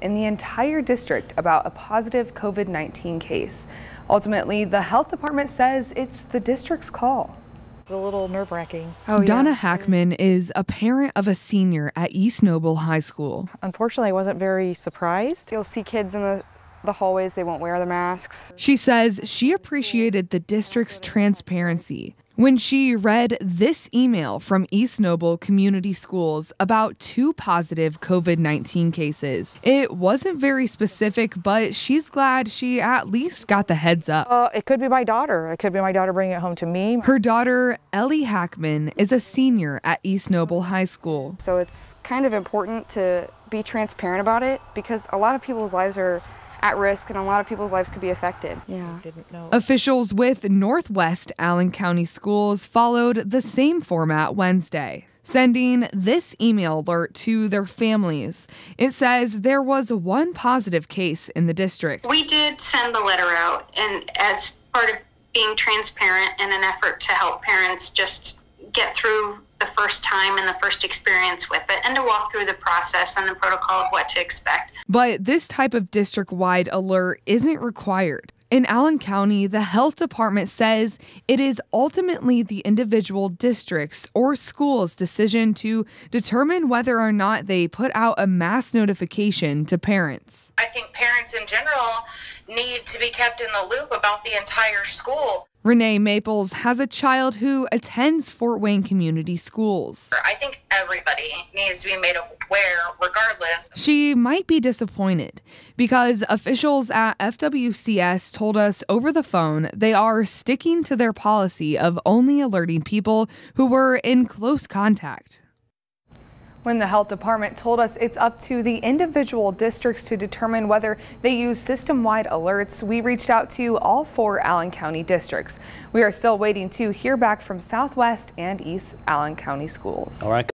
in the entire district about a positive COVID 19 case. Ultimately, the health department says it's the district's call. It's a little nerve wracking. Oh, yeah. Donna Hackman is a parent of a senior at East Noble High School. Unfortunately, I wasn't very surprised. You'll see kids in the the hallways, they won't wear the masks. She says she appreciated the district's transparency when she read this email from East Noble Community Schools about two positive COVID 19 cases. It wasn't very specific, but she's glad she at least got the heads up. Uh, it could be my daughter. It could be my daughter bringing it home to me. Her daughter, Ellie Hackman, is a senior at East Noble High School. So it's kind of important to be transparent about it because a lot of people's lives are at risk and a lot of people's lives could be affected. Yeah. Officials with Northwest Allen County Schools followed the same format Wednesday sending this email alert to their families. It says there was one positive case in the district. We did send the letter out, and as part of being transparent in an effort to help parents just get through the first time and the first experience with it and to walk through the process and the protocol of what to expect. But this type of district wide alert isn't required. In Allen County, the health department says it is ultimately the individual districts or schools' decision to determine whether or not they put out a mass notification to parents. I think parents in general need to be kept in the loop about the entire school. Renee Maples has a child who attends Fort Wayne Community Schools. I think everybody needs to be made aware, regardless. She might be disappointed because officials at FWCS told us over the phone they are sticking to their policy of only alerting people who were in close contact. When the health department told us it's up to the individual districts to determine whether they use system-wide alerts, we reached out to all four Allen County districts. We are still waiting to hear back from Southwest and East Allen County schools. All right.